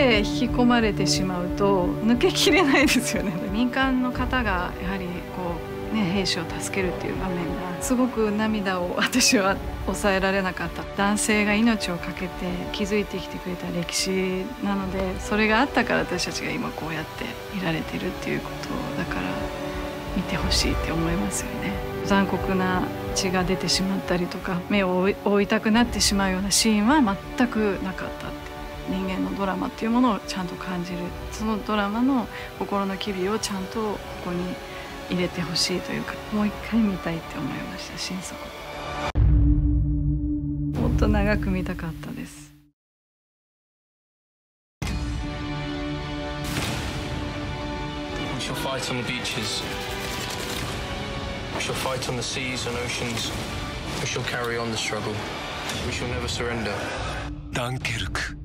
で引き込まれてしまうと抜けきれないですよね。民間の方がやはりこうね兵士を助けるっていう場面がすごく涙を私は抑えられなかった。男性が命を懸けて築いてきてくれた歴史なのでそれがあったから私たちが今こうやっていられてるっていうことだから見てほしいって思いますよね。残酷な血が出てしまったりとか目を覆いたくなってしまうようなシーンは全くなかったって人間のドラマっていうものをちゃんと感じるそのドラマの心の機微をちゃんとここに入れてほしいというかもう一回見たいって思いました心底もっと長く見たかったです We shall fight on the beaches. We shall fight on the seas and oceans. We shall carry on the struggle. We shall never surrender. ダンケルク